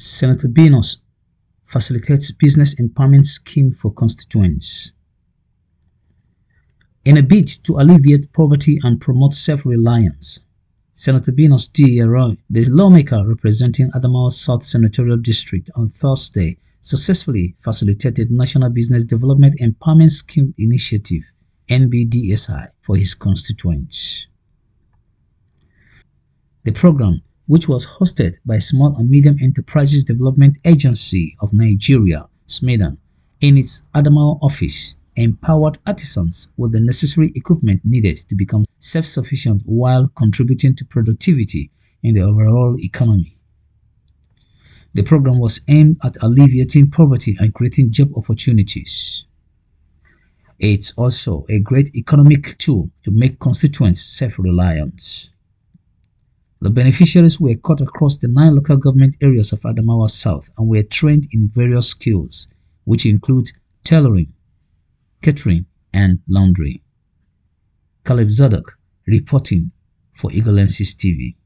Senator Binos facilitates business empowerment scheme for constituents. In a bid to alleviate poverty and promote self-reliance, Senator Binos D. Roy, the lawmaker representing Adamawa South Senatorial District on Thursday, successfully facilitated National Business Development Empowerment Scheme Initiative NBDSI for his constituents. The program, which was hosted by Small and Medium Enterprises Development Agency of Nigeria, SMEDAN, in its Adamawa office, empowered artisans with the necessary equipment needed to become self-sufficient while contributing to productivity in the overall economy. The program was aimed at alleviating poverty and creating job opportunities. It's also a great economic tool to make constituents self-reliant. The beneficiaries were cut across the nine local government areas of Adamawa South and were trained in various skills, which include tailoring, catering, and laundry. Caleb Zadok reporting for Eagle TV.